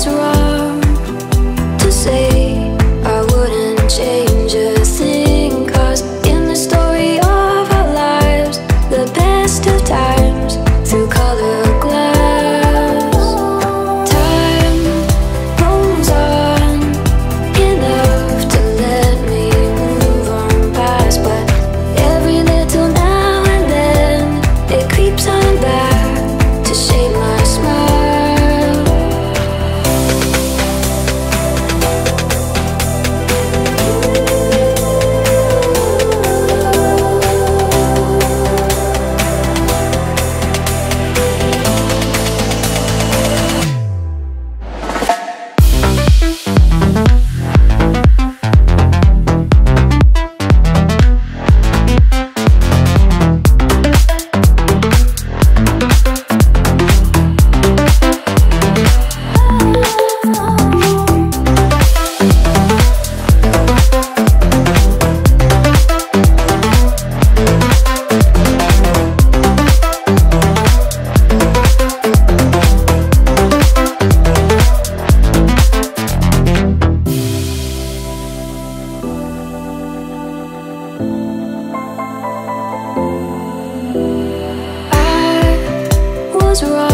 was wrong. what's